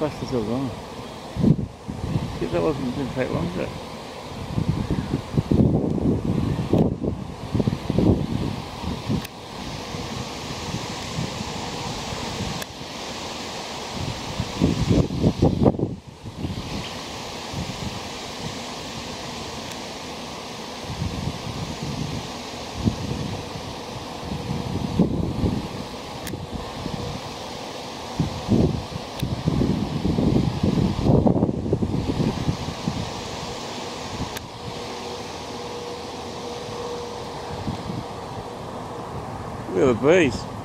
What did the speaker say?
lasted so long. See, that wasn't didn't take long, did it? Look at the beast.